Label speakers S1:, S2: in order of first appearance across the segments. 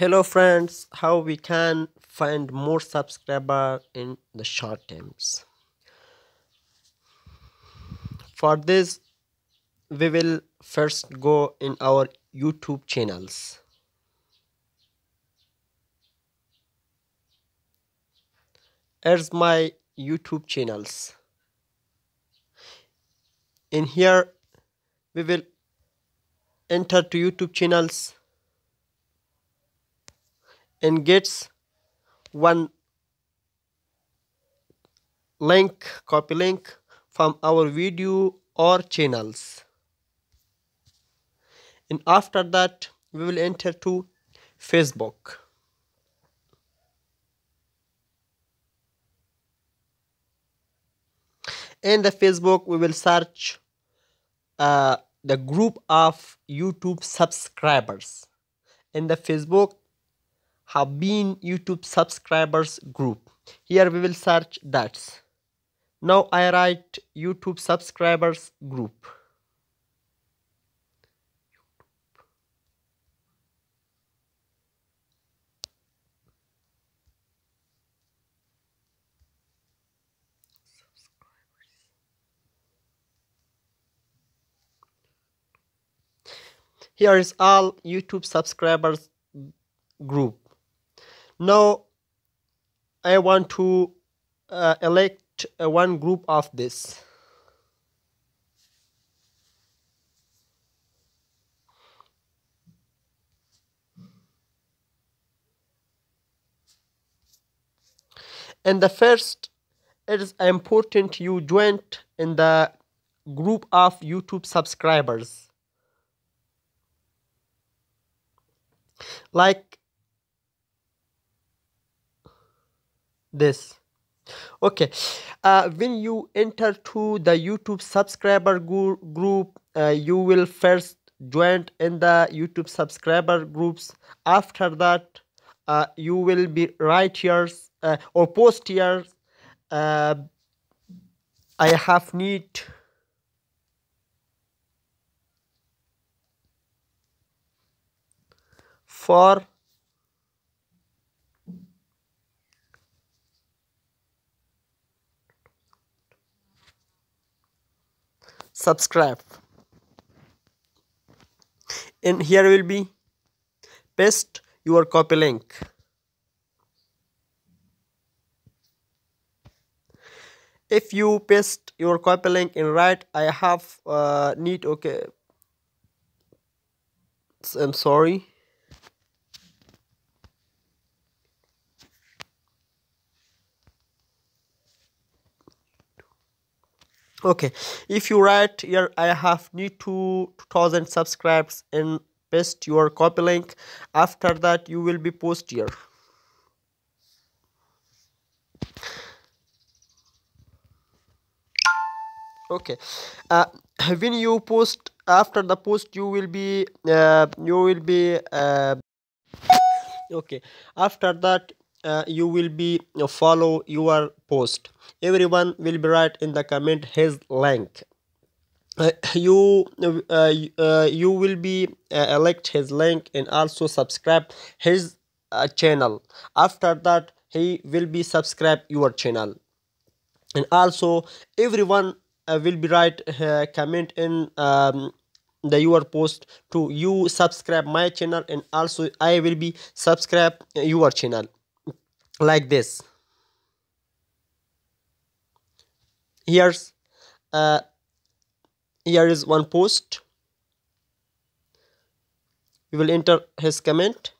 S1: hello friends. How we can find more subscriber in the short times for this we will first go in our youtube channels. Here's my youtube channels. In here we will enter to youtube channels and gets one link copy link from our video or channels. And after that we will enter to facebook. In the facebook we will search uh, the group of youtube subscribers. In the facebook have been youtube subscribers group. Here we will search that now i write youtube subscribers group. Here is all youtube subscribers group now i want to uh, elect uh, one group of this. And the first it is important you joined in the group of youtube subscribers. Like this. Okay. Uh, when you enter to the youtube subscriber group uh, you will first join in the youtube subscriber groups. After that uh, you will be right here uh, or post here uh, i have need for subscribe. And here will be paste your copy link. If you paste your copy link in right i have uh, need okay. I'm sorry okay if you write here i have need to 2000 subscribes and paste your copy link after that you will be post here. Okay uh, when you post after the post you will be uh, you will be uh, okay after that uh, you will be uh, follow your post. Everyone will be write in the comment his link uh, you uh, uh, you will be elect his link and also subscribe his channel. After that he will be subscribe your channel. And also everyone will be write comment in um, the your post to you subscribe my channel and also i will be subscribe your channel like this. Here's uh, here is one post. We will enter his comment.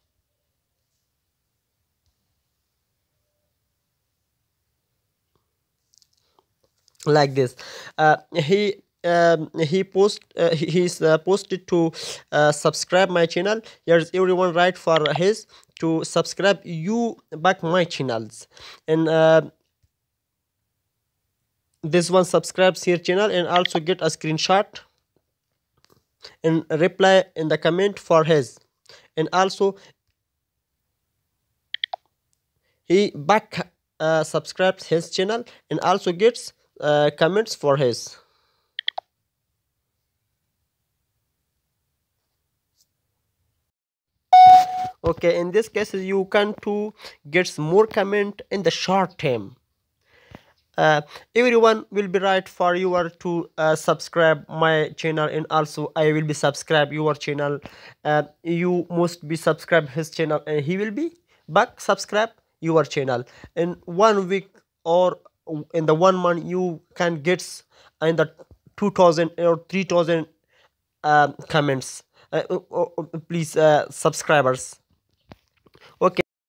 S1: Like this. Uh, he um, he post uh, he's uh, posted to uh, subscribe my channel. Here's everyone right for his to subscribe you back my channels. And uh, this one subscribes here channel and also get a screenshot and reply in the comment for his. And also he back uh, subscribes his channel and also gets uh, comments for his okay in this case you can to get more comment in the short term. Uh, everyone will be right for you are to uh, subscribe my channel and also i will be subscribe your channel. Uh, you must be subscribe his channel and he will be back subscribe your channel. In one week or in the one month you can get in the 2000 or 3000 um, comments. Uh, uh, uh, please uh, subscribers